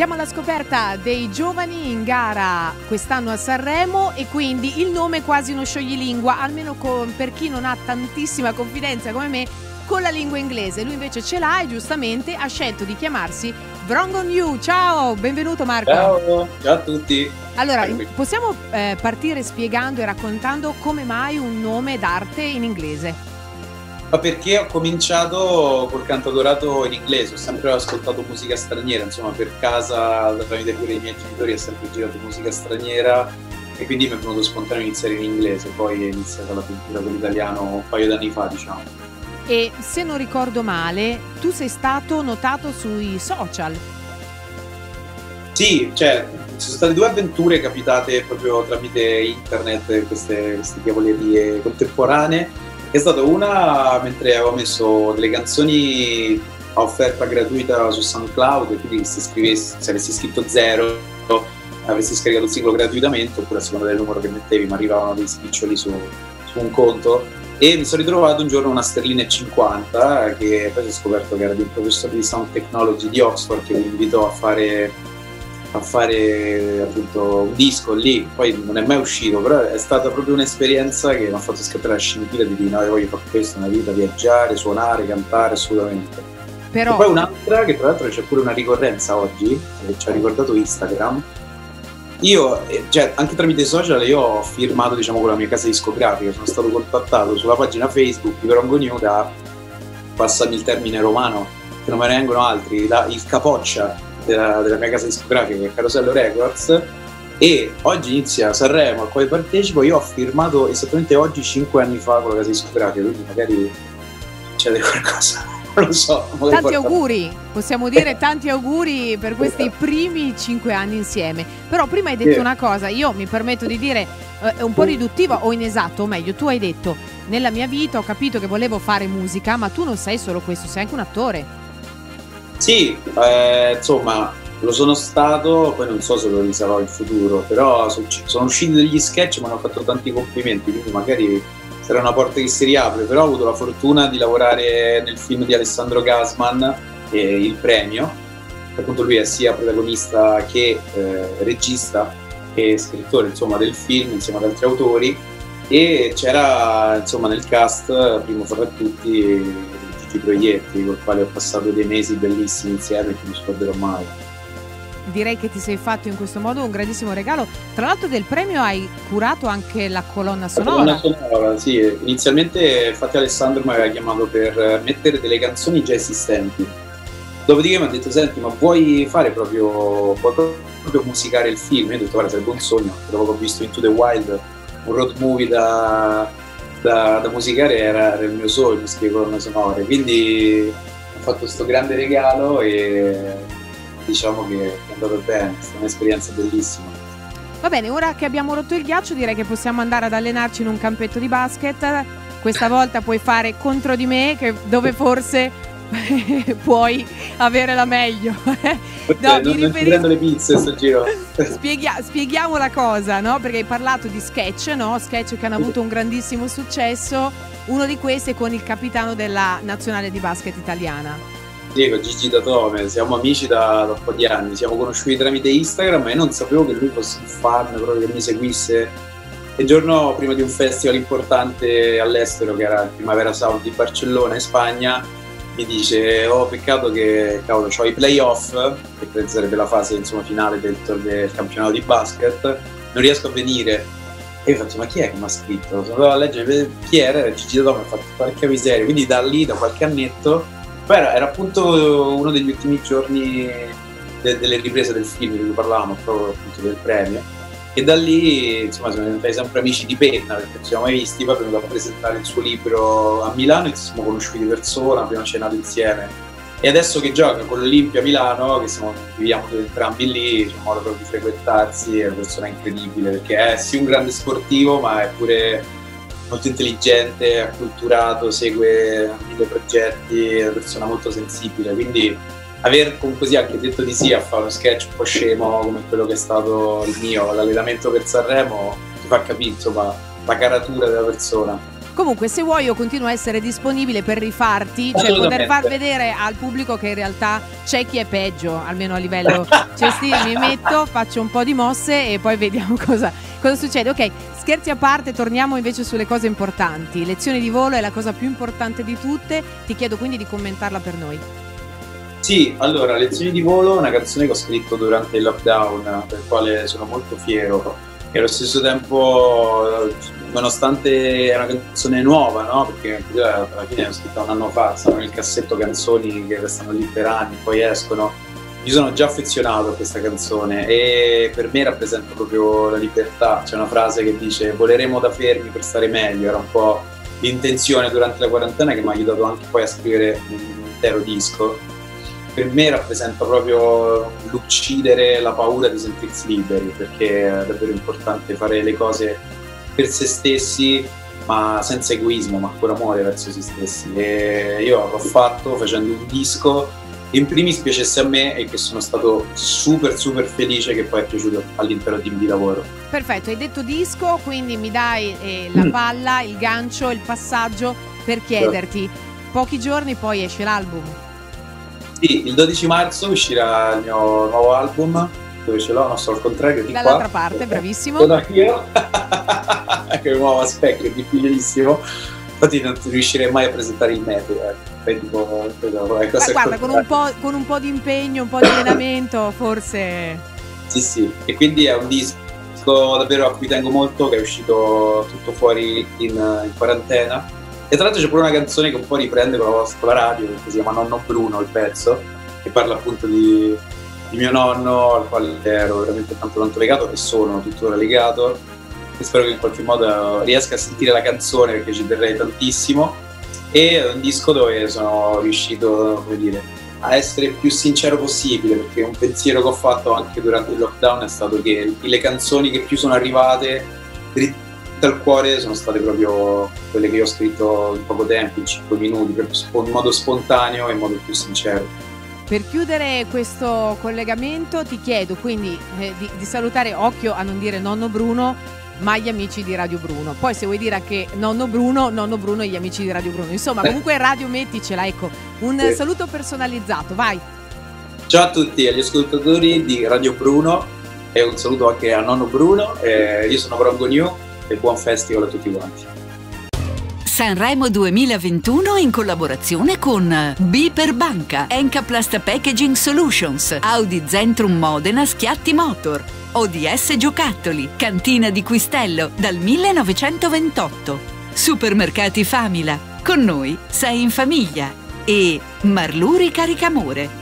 Siamo alla scoperta dei giovani in gara quest'anno a Sanremo e quindi il nome è quasi uno scioglilingua, almeno con, per chi non ha tantissima confidenza come me con la lingua inglese. Lui invece ce l'ha e giustamente ha scelto di chiamarsi Brongon You. Ciao, benvenuto Marco. Ciao, ciao a tutti. Allora, possiamo eh, partire spiegando e raccontando come mai un nome d'arte in inglese? Ma perché ho cominciato col canto dorato in inglese, ho sempre ascoltato musica straniera, insomma per casa tramite pure i miei genitori ho sempre girato musica straniera e quindi mi è venuto spontaneo iniziare in inglese, poi è iniziata la cultura con l'italiano un paio d'anni fa diciamo. E se non ricordo male, tu sei stato notato sui social. Sì, cioè, ci sono state due avventure capitate proprio tramite internet, queste, queste diavolerie contemporanee è stata una mentre avevo messo delle canzoni a offerta gratuita su SoundCloud, quindi se, scrivessi, se avessi scritto zero avresti scaricato il singolo gratuitamente oppure a seconda del numero che mettevi mi arrivavano dei spiccioli su, su un conto. E mi sono ritrovato un giorno una sterlina e 50 che poi ho scoperto che era di un professore di sound technology di Oxford che mi invitò a fare a fare appunto un disco lì, poi non è mai uscito, però è stata proprio un'esperienza che mi ha fatto scattare la scintilla di dire no, io voglio fare questo nella vita, viaggiare, suonare, cantare, assolutamente. Però... E poi un'altra che tra l'altro c'è pure una ricorrenza oggi, che ci ha ricordato Instagram. Io, eh, cioè, anche tramite i social, io ho firmato diciamo, con la mia casa discografica, sono stato contattato sulla pagina Facebook di Verongo New da, passami il termine romano, che non me ne vengono altri, da il Capoccia, della, della mia casa discografica che è Carosello Records e oggi inizia Sanremo al quale partecipo. Io ho firmato esattamente oggi 5 anni fa con la casa discografica quindi magari c'è qualcosa non lo so tanti auguri possiamo dire tanti auguri per questi esatto. primi 5 anni insieme. Però prima hai detto sì. una cosa io mi permetto di dire eh, un po' riduttiva o inesatto o meglio tu hai detto nella mia vita ho capito che volevo fare musica ma tu non sei solo questo sei anche un attore sì, eh, insomma, lo sono stato, poi non so se lo risalò in futuro, però sono usciti degli sketch mi hanno fatto tanti complimenti, quindi magari sarà una porta che si riapre, però ho avuto la fortuna di lavorare nel film di Alessandro Gasman, eh, Il Premio, appunto lui è sia protagonista che eh, regista e scrittore insomma, del film insieme ad altri autori e c'era insomma nel cast, primo fra tutti, tutti i proietti con i quali ho passato dei mesi bellissimi insieme che non scorderò mai. Direi che ti sei fatto in questo modo un grandissimo regalo. Tra l'altro del premio hai curato anche la colonna sonora. La colonna sonora, sì. Inizialmente infatti Alessandro mi aveva chiamato per mettere delle canzoni già esistenti. Dopodiché mi ha detto, senti, ma vuoi fare proprio, proprio musicare il film? Io ho detto, guarda, sarebbe un sogno. Dopo che ho visto Into the Wild, un road movie da da, da musicare era, era, il mio sogno scrivere colonne sonore, quindi ho fatto questo grande regalo e diciamo che è andato bene, è stata un'esperienza bellissima. Va bene, ora che abbiamo rotto il ghiaccio direi che possiamo andare ad allenarci in un campetto di basket. Questa volta puoi fare contro di me, dove forse puoi avere la meglio. no, non, mi riferisco... le pizze sto giro. Spieghi- spieghiamo la cosa, no? Perché hai parlato di sketch, no? Sketch che hanno avuto un grandissimo successo. Uno di questi è con il capitano della nazionale di basket italiana. Diego Gigi Datome, siamo amici da, da, un po' di anni, siamo conosciuti tramite Instagram e non sapevo che lui fosse un fan, proprio che mi seguisse. Il giorno prima di un festival importante all'estero, che era il Primavera Sound di Barcellona in Spagna, mi dice oh peccato che cavolo ho i playoff che sarebbe la fase insomma, finale del, del, campionato di basket non riesco a venire e io faccio ma chi è che mi ha scritto? sono andato a leggere chi era? E Gigi mi ha fatto parecchia miseria quindi da lì da qualche annetto poi era, era appunto uno degli ultimi giorni de, delle riprese del film di cui parlavamo proprio appunto del premio e da lì insomma siamo diventati sempre amici di penna perché ci siamo mai visti poi è venuto a presentare il suo libro a Milano e ci siamo conosciuti di persona abbiamo cenato insieme. E adesso che gioca con l'Olimpia Milano che siamo, viviamo entrambi lì c'è un modo proprio di frequentarsi è una persona incredibile perché è sì un grande sportivo ma è pure molto intelligente, acculturato, segue mille progetti, è una persona molto sensibile quindi aver comunque sia anche detto di sì a fare uno sketch un po' scemo come quello che è stato il mio, l'allenamento per Sanremo, ti fa capire insomma la caratura della persona. Comunque, se vuoi, io continuo a essere disponibile per rifarti, cioè poter far vedere al pubblico che in realtà c'è chi è peggio, almeno a livello cioè, sì, mi metto, faccio un po' di mosse e poi vediamo cosa, cosa succede. Ok, scherzi a parte, torniamo invece sulle cose importanti. Lezione di volo è la cosa più importante di tutte, ti chiedo quindi di commentarla per noi. Sì, allora, Lezioni di volo è una canzone che ho scritto durante il lockdown, per il quale sono molto fiero e allo stesso tempo, nonostante è una canzone nuova, no? perché alla fine l'ho scritta un anno fa, stanno nel cassetto canzoni che restano lì per anni, poi escono. Io sono già affezionato a questa canzone e per me rappresenta proprio la libertà. C'è una frase che dice voleremo da fermi per stare meglio, era un po' l'intenzione durante la quarantena che mi ha aiutato anche poi a scrivere un intero disco per me rappresenta proprio l'uccidere la paura di sentirsi liberi, perché è davvero importante fare le cose per se stessi, ma senza egoismo, ma con amore verso se stessi. E io l'ho fatto facendo un disco in primis piacesse a me e che sono stato super super felice che poi è piaciuto all'intero team di lavoro. Perfetto, hai detto disco, quindi mi dai eh, la mm. palla, il gancio, il passaggio per chiederti. Pochi giorni poi esce l'album. Sì, il 12 marzo uscirà il mio nuovo album, dove ce l'ho, non so, al contrario di Dall'altra qua. parte, bravissimo. Sono io, che nuovo specchio, è difficilissimo. Infatti non riuscirei mai a presentare il metodo. Eh. Tipo, no, ecco, guarda, con un, con un, po', di impegno, un po' di allenamento, forse... Sì, sì, e quindi è un disco davvero a cui tengo molto, che è uscito tutto fuori in, in quarantena e tra l'altro c'è pure una canzone che un po' riprende con la, vostra radio, che si chiama Nonno Bruno, il pezzo, che parla appunto di, di mio nonno, al quale ero veramente tanto tanto legato e sono tuttora legato. E spero che in qualche modo riesca a sentire la canzone perché ci terrei tantissimo. E è un disco dove sono riuscito, come dire, a essere più sincero possibile, perché un pensiero che ho fatto anche durante il lockdown è stato che le canzoni che più sono arrivate al cuore sono state proprio quelle che io ho scritto in poco tempo, in 5 minuti, in modo spontaneo e in modo più sincero. Per chiudere questo collegamento ti chiedo quindi eh, di, di, salutare, occhio a non dire nonno Bruno, ma gli amici di Radio Bruno. Poi se vuoi dire anche nonno Bruno, nonno Bruno e gli amici di Radio Bruno. Insomma, comunque Radio metticela, ecco, un sì. saluto personalizzato, vai. Ciao a tutti, agli ascoltatori di Radio Bruno e un saluto anche a nonno Bruno. Eh, io sono Bronco New e buon festival a tutti quanti. Sanremo 2021 in collaborazione con B per Banca, Encaplast Packaging Solutions, Audi Zentrum Modena Schiatti Motor, ODS Giocattoli, Cantina di Quistello dal 1928, Supermercati Famila, con noi sei in famiglia. E Marluri Caricamore